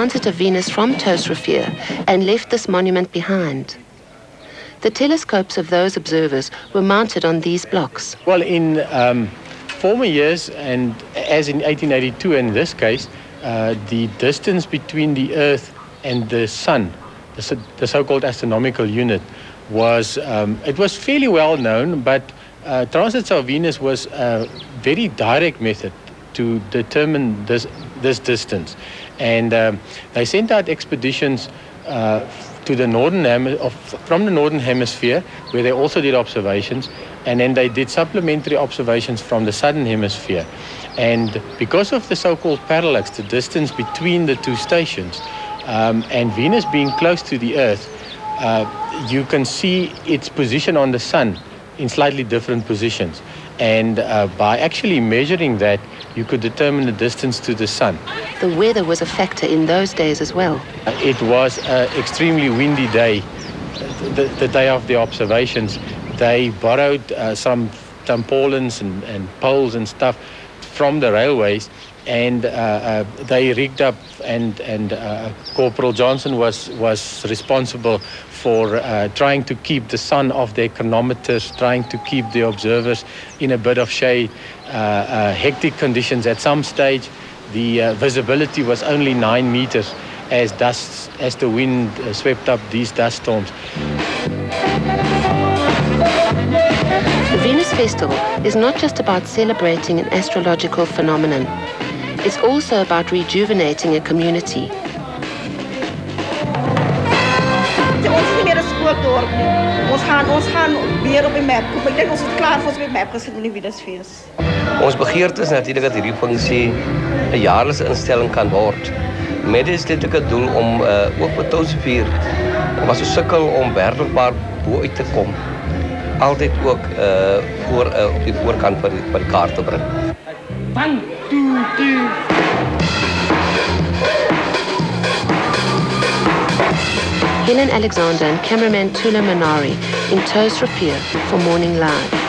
transit of Venus from Touwsrivier and left this monument behind. The telescopes of those observers were mounted on these blocks. Well, in um, former years, and as in 1882 in this case, uh, the distance between the Earth and the Sun, the, so- the so-called astronomical unit, was um, it was fairly well known, but uh, transits of Venus was a very direct method to determine this this distance, and um, they sent out expeditions. Uh, to the northern of, from the northern hemisphere, where they also did observations, and then they did supplementary observations from the southern hemisphere. And because of the so-called parallax, the distance between the two stations, um, and Venus being close to the Earth, uh, you can see its position on the sun in slightly different positions. And uh, by actually measuring that, you could determine the distance to the sun. The weather was a factor in those days as well. It was an extremely windy day, the, the day of the observations. They borrowed uh, some tarpaulins and, and poles and stuff from the railways, and uh, uh, they rigged up. And, and uh, Corporal Johnson was, was responsible for uh, trying to keep the sun off their chronometers, trying to keep the observers in a bit of shade. Hectic conditions at some stage. The visibility was only nine meters as dust, as the wind swept up these dust storms. The Venus Festival is not just about celebrating an astrological phenomenon. It's also about rejuvenating a community. Ons is nie meer 'n skooldorp nie. Ons gaan ons gaan weer op die map. kom. Ek dink ons is klaar vir ons op die map gesit met die Venusfees. Ons begeerte is natuurlik dat hierdie funksie 'n jaarlikse instelling kan word. Met die stedelike doel om uh, ook met ons vier was ons sukkel om werklikbaar bo uit te kom. Altyd ook uh voor uh, op die voorkant van die, van die kaart te bring. One, two, three. Helen Alexander and cameraman Tula Manari in Touwsrivier for Morning Live.